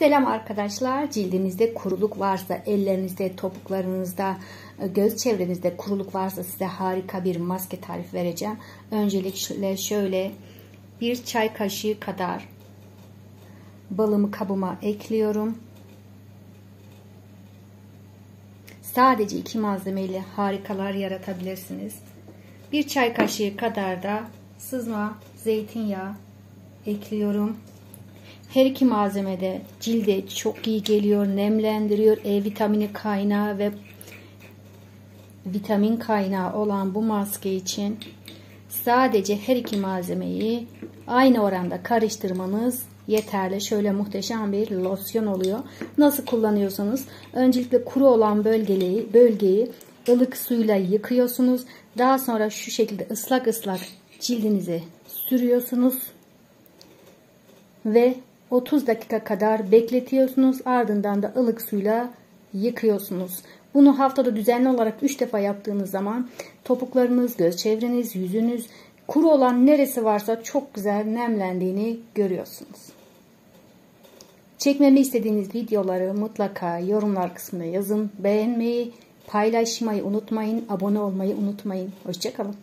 Selam arkadaşlar. Cildinizde kuruluk varsa, ellerinizde, topuklarınızda, göz çevrenizde kuruluk varsa size harika bir maske tarif vereceğim. Öncelikle şöyle bir çay kaşığı kadar balımı kabıma ekliyorum. Sadece iki malzemeyle harikalar yaratabilirsiniz. Bir çay kaşığı kadar da sızma zeytinyağı ekliyorum. Her iki malzeme de cilde çok iyi geliyor, nemlendiriyor. E vitamini kaynağı ve vitamin kaynağı olan bu maske için sadece her iki malzemeyi aynı oranda karıştırmanız yeterli. Şöyle muhteşem bir losyon oluyor. Nasıl kullanıyorsanız öncelikle kuru olan bölgeyi, bölgeyi ılık suyla yıkıyorsunuz. Daha sonra şu şekilde ıslak ıslak cildinize sürüyorsunuz ve 30 dakika kadar bekletiyorsunuz. Ardından da ılık suyla yıkıyorsunuz. Bunu haftada düzenli olarak 3 defa yaptığınız zaman topuklarınız, göz çevreniz, yüzünüz kuru olan neresi varsa çok güzel nemlendiğini görüyorsunuz. Çekmemi istediğiniz videoları mutlaka yorumlar kısmına yazın. Beğenmeyi, paylaşmayı unutmayın. Abone olmayı unutmayın. Hoşçakalın.